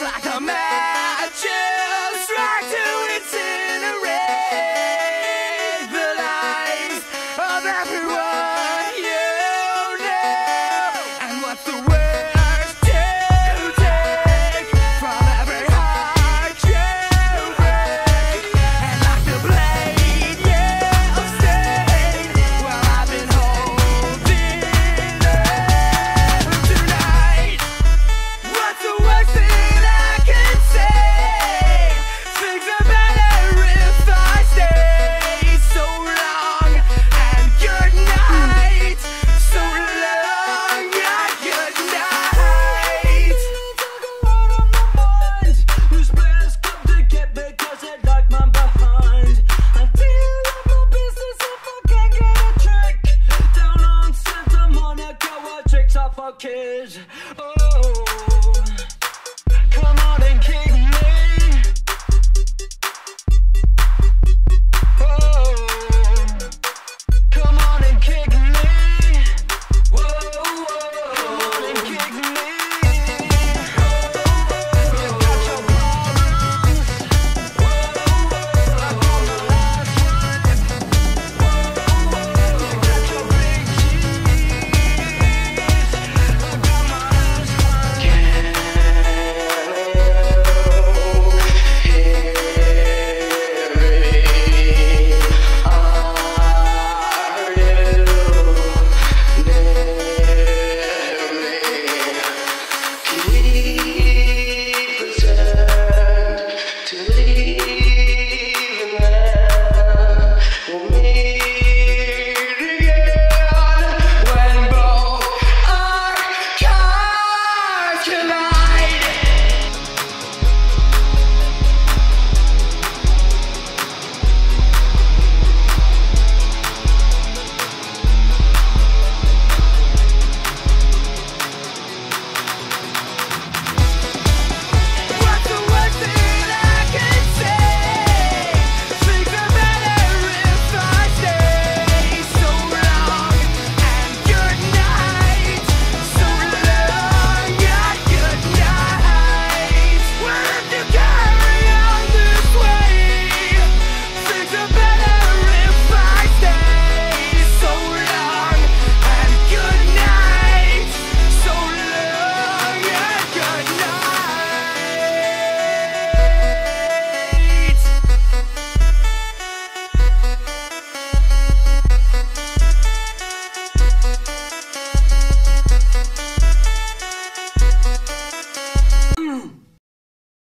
like a magic strike to its for kids. Oh.